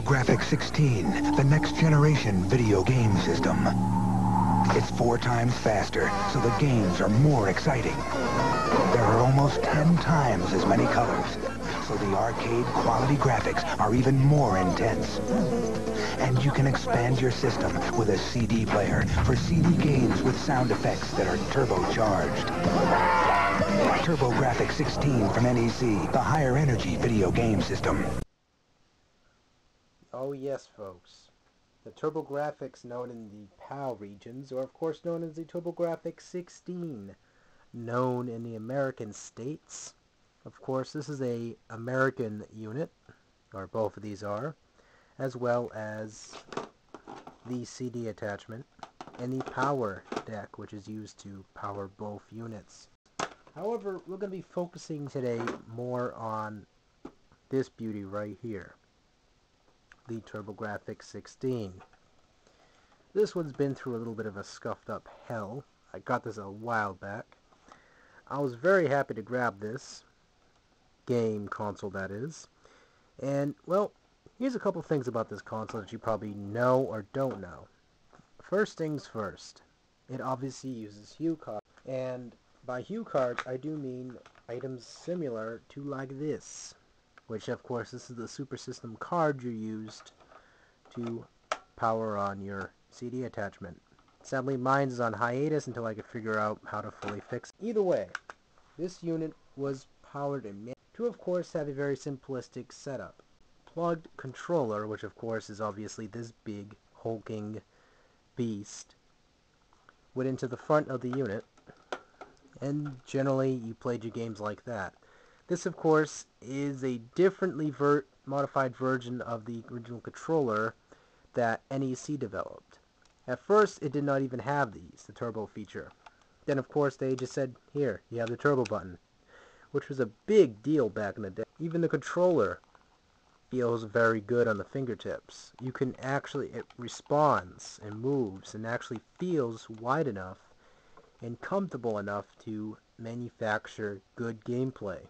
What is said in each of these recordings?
TurboGrafx 16, the next generation video game system. It's four times faster, so the games are more exciting. There are almost 10 times as many colors, so the arcade quality graphics are even more intense. And you can expand your system with a CD player for CD games with sound effects that are turbocharged. TurboGrafx 16 from NEC, the higher energy video game system. Oh yes, folks. The TurboGrafx known in the PAL regions, are of course known as the TurboGrafx 16, known in the American states. Of course, this is a American unit, or both of these are, as well as the CD attachment and the power deck, which is used to power both units. However, we're going to be focusing today more on this beauty right here the TurboGrafx 16. This one's been through a little bit of a scuffed up hell. I got this a while back. I was very happy to grab this game console that is. And, well, here's a couple things about this console that you probably know or don't know. First things first, it obviously uses HuCards. And by HuCards, I do mean items similar to like this which of course this is the Super System card you used to power on your CD attachment. Sadly mine is on hiatus until I could figure out how to fully fix it. Either way, this unit was powered in to of course have a very simplistic setup. Plugged controller, which of course is obviously this big hulking beast, went into the front of the unit and generally you played your games like that. This, of course, is a differently ver modified version of the original controller that NEC developed. At first, it did not even have these, the turbo feature. Then, of course, they just said, here, you have the turbo button, which was a big deal back in the day. Even the controller feels very good on the fingertips. You can actually, it responds and moves and actually feels wide enough and comfortable enough to manufacture good gameplay.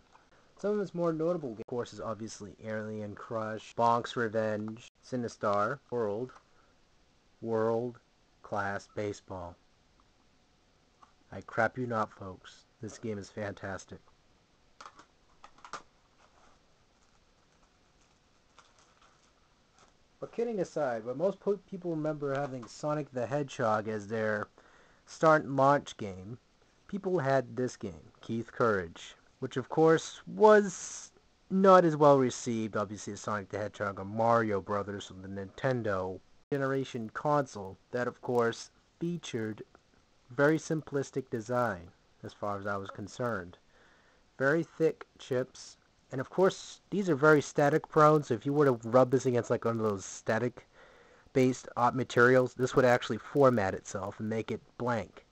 Some of its more notable games, of course is obviously Alien Crush, Bonk's Revenge, Sinistar, World, World Class Baseball. I crap you not folks, this game is fantastic. But kidding aside, but most people remember having Sonic the Hedgehog as their start launch game, people had this game, Keith Courage which of course was not as well received, obviously, as Sonic the Hedgehog or Mario Brothers from the Nintendo generation console that, of course, featured very simplistic design as far as I was concerned. Very thick chips, and of course, these are very static prone, so if you were to rub this against like one of those static based materials, this would actually format itself and make it blank.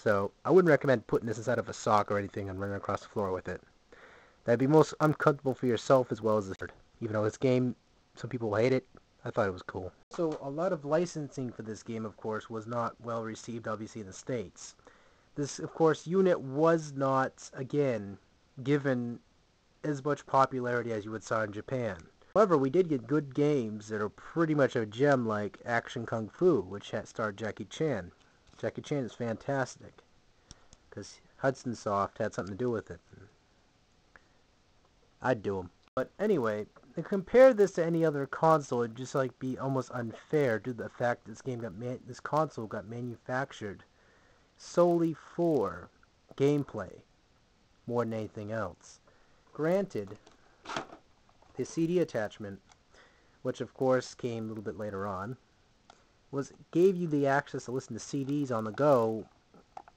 So I wouldn't recommend putting this inside of a sock or anything and running across the floor with it. That'd be most uncomfortable for yourself as well as the Even though this game, some people hate it, I thought it was cool. So a lot of licensing for this game, of course, was not well received, obviously, in the States. This, of course, unit was not, again, given as much popularity as you would saw in Japan. However, we did get good games that are pretty much a gem like Action Kung Fu, which starred Jackie Chan. Jackie Chan is fantastic because Hudson Soft had something to do with it. I'd do him. But anyway, to compare this to any other console, it'd just like be almost unfair due to the fact this game got this console got manufactured solely for gameplay more than anything else. Granted, the CD attachment, which of course came a little bit later on, was gave you the access to listen to CDs on the go,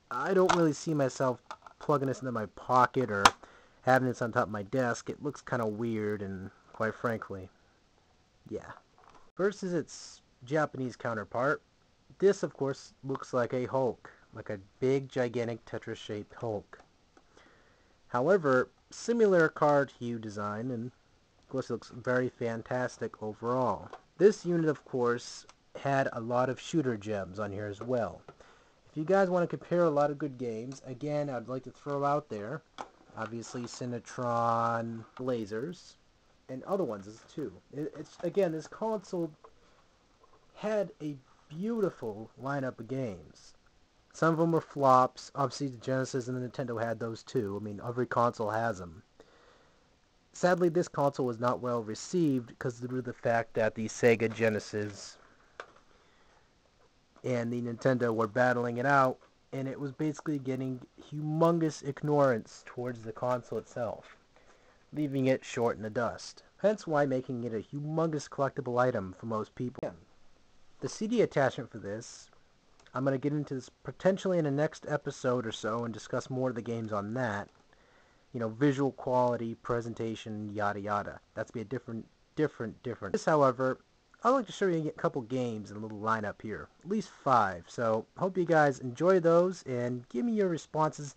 I don't really see myself plugging this into my pocket or having this on top of my desk. It looks kind of weird and quite frankly, yeah. Versus its Japanese counterpart, this of course looks like a Hulk, like a big gigantic tetra-shaped Hulk. However, similar card hue design and of course looks very fantastic overall. This unit of course had a lot of shooter gems on here as well. If you guys want to compare a lot of good games, again, I'd like to throw out there, obviously Sinistron, Blazers, and other ones too. It, it's again, this console had a beautiful lineup of games. Some of them were flops. Obviously, the Genesis and the Nintendo had those too. I mean, every console has them. Sadly, this console was not well received because to the fact that the Sega Genesis and the Nintendo were battling it out, and it was basically getting humongous ignorance towards the console itself, leaving it short in the dust. Hence why making it a humongous collectible item for most people. The CD attachment for this, I'm going to get into this potentially in the next episode or so and discuss more of the games on that. You know, visual quality, presentation, yada yada. That's be a different, different, different. This, however, I'd like to show you a couple games in a little lineup here. At least five. So, hope you guys enjoy those and give me your responses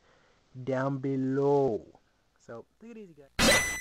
down below. So, take it easy, guys.